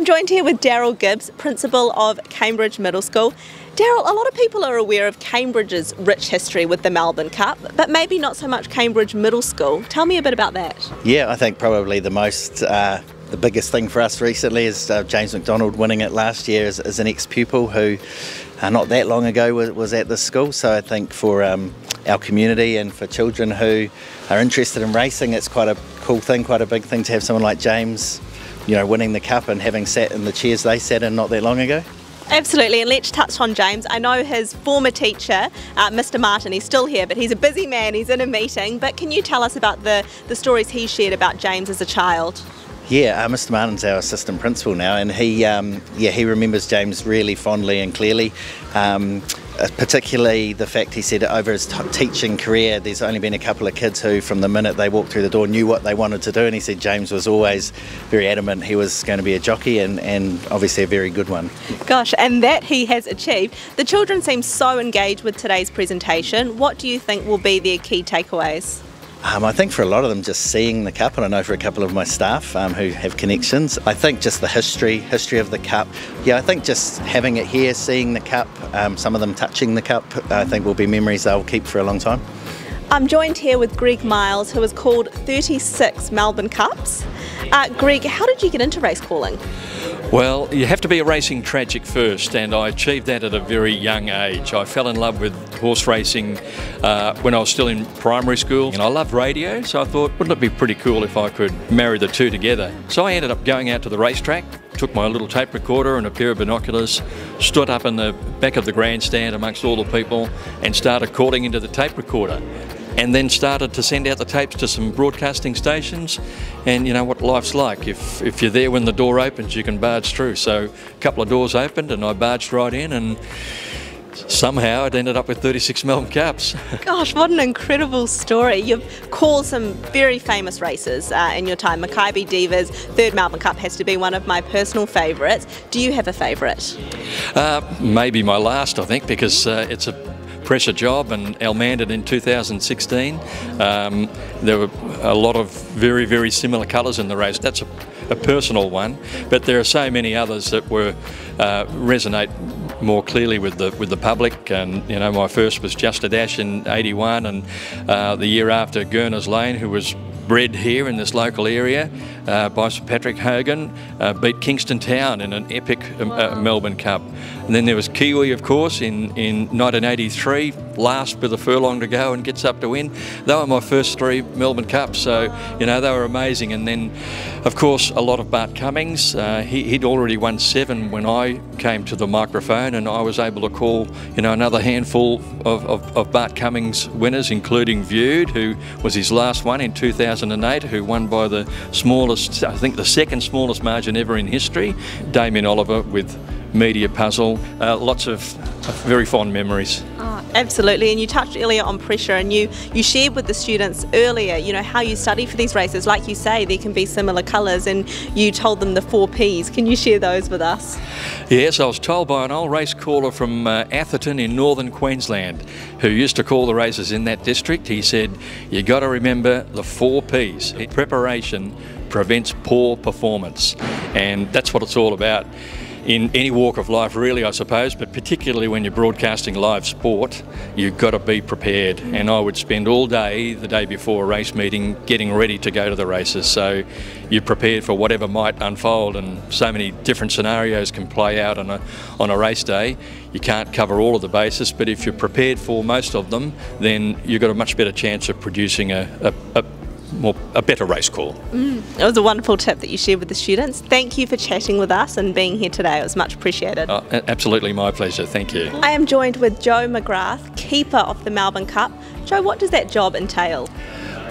I'm joined here with Daryl Gibbs, Principal of Cambridge Middle School. Daryl, a lot of people are aware of Cambridge's rich history with the Melbourne Cup, but maybe not so much Cambridge Middle School. Tell me a bit about that. Yeah, I think probably the most, uh, the biggest thing for us recently is uh, James McDonald winning it last year as, as an ex pupil who uh, not that long ago was, was, at this school. So I think for um, our community and for children who are interested in racing, it's quite a cool thing, quite a big thing to have someone like James, you know, winning the cup and having sat in the chairs they sat in not that long ago. Absolutely, and let's touch on James. I know his former teacher, uh, Mr. Martin, he's still here, but he's a busy man, he's in a meeting. But can you tell us about the, the stories he shared about James as a child? Yeah, uh, Mr. Martin's our assistant principal now, and he, um, yeah, he remembers James really fondly and clearly. Um, Uh, particularly the fact he said over his teaching career, there's only been a couple of kids who, from the minute they walked through the door, knew what they wanted to do. And he said James was always very adamant he was going to be a jockey, and, and obviously a very good one. Gosh, and that he has achieved. The children seem so engaged with today's presentation. What do you think will be their key takeaways? Um, I think for a lot of them, just seeing the cup, and I know for a couple of my staff um, who have connections, I think just the history, history of the cup. Yeah, I think just having it here, seeing the cup, um, some of them touching the cup, I think will be memories they'll keep for a long time. I'm joined here with Greg Miles, who has called 36 Melbourne Cups. Uh, Greg, how did you get into race calling? Well, you have to be a racing tragic first, and I achieved that at a very young age. I fell in love with horse racing uh, when I was still in primary school, and I loved radio, so I thought, wouldn't it be pretty cool if I could marry the two together? So I ended up going out to the racetrack, took my little tape recorder and a pair of binoculars, stood up in the back of the grandstand amongst all the people, and started calling into the tape recorder and then started to send out the tapes to some broadcasting stations. And you know what life's like. If, if you're there when the door opens, you can barge through. So a couple of doors opened and I barged right in and somehow it ended up with 36 Melbourne Cups. Gosh, what an incredible story. You've called some very famous races uh, in your time. Makybe Divas, third Melbourne Cup has to be one of my personal favourites. Do you have a favourite? Uh, maybe my last, I think, because uh, it's a pressure job and Almandin in 2016. Um, there were a lot of very, very similar colours in the race. That's a, a, personal one, but there are so many others that were uh, resonate more clearly with the with the public. And you know, my first was Just a Dash in '81, and uh, the year after Gurner's Lane, who was bred here in this local area uh, by Sir Patrick Hogan, uh, beat Kingston Town in an epic um, uh, Melbourne Cup. And then there was Kiwi, of course, in, in 1983, last with a furlong to go and gets up to win. They were my first three Melbourne Cups, so, you know, they were amazing. And then, of course, a lot of Bart Cummings. Uh, he, he'd already won seven when I came to the microphone, and I was able to call, you know, another handful of, of, of Bart Cummings winners, including Viewed, who was his last one in 2008, who won by the smallest, I think the second smallest margin ever in history. Damien Oliver with Media Puzzle. Uh, lots of very fond memories. Oh, absolutely, and you touched earlier on pressure, and you you shared with the students earlier, you know, how you study for these races. Like you say, there can be similar colours, and you told them the four Ps. Can you share those with us? Yes, I was told by an old race caller from uh, Atherton in northern Queensland, who used to call the races in that district. He said, "You got to remember the four Ps: preparation." prevents poor performance and that's what it's all about in any walk of life, really, I suppose, but particularly when you're broadcasting live sport, you've got to be prepared. Mm. And I would spend all day, the day before a race meeting, getting ready to go to the races. So you're prepared for whatever might unfold, and so many different scenarios can play out on a, on a race day. You can't cover all of the bases, but if you're prepared for most of them, then you've got a much better chance of producing a, a, a more a better race call. Mm, it was a wonderful tip that you shared with the students. Thank you for chatting with us and being here today. It was much appreciated. Uh, absolutely my pleasure. Thank you. I am joined with Joe McGrath, keeper of the Melbourne Cup. Joe, what does that job entail?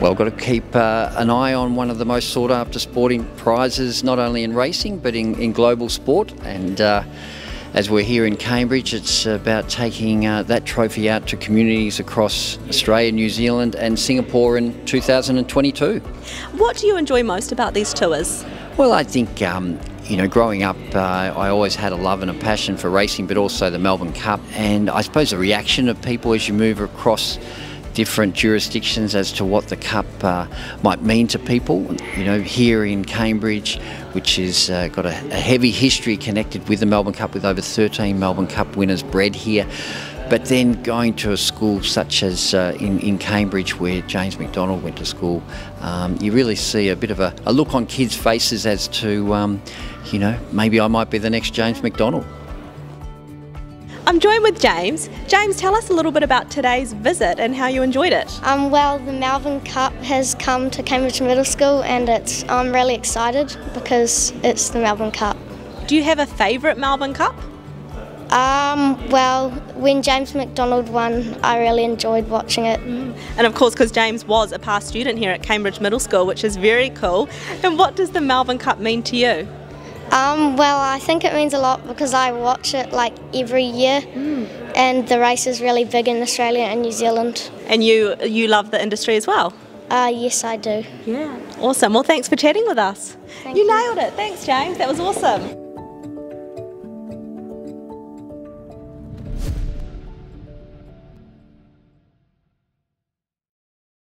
Well, got to keep uh, an eye on one of the most sought after sporting prizes, not only in racing but in, in global sport. And uh, as we're here in Cambridge, it's about taking uh, that trophy out to communities across Australia, New Zealand, and Singapore in 2022. What do you enjoy most about these tours? Well, I think. Um, you know, growing up, uh, I always had a love and a passion for racing, but also the Melbourne Cup. And I suppose the reaction of people as you move across different jurisdictions as to what the Cup uh, might mean to people. You know, here in Cambridge, which has uh, got a, a heavy history connected with the Melbourne Cup, with over 13 Melbourne Cup winners bred here. But then going to a school such as uh, in, in Cambridge, where James McDonald went to school, um, you really see a bit of a, a look on kids' faces as to, um, you know, maybe I might be the next James McDonald. I'm joined with James. James, tell us a little bit about today's visit and how you enjoyed it. Um, well, the Melbourne Cup has come to Cambridge Middle School, and it's I'm really excited because it's the Melbourne Cup. Do you have a favourite Melbourne Cup? Um, well, when James McDonald won, I really enjoyed watching it. And of course, because James was a past student here at Cambridge Middle School, which is very cool. And what does the Melbourne Cup mean to you? Um, well, I think it means a lot because I watch it like every year, and the race is really big in Australia and New Zealand. And you you love the industry as well. Uh, yes, I do. Yeah. Awesome. Well, thanks for chatting with us. Thank you you. nailed it. Thanks, James. That was awesome.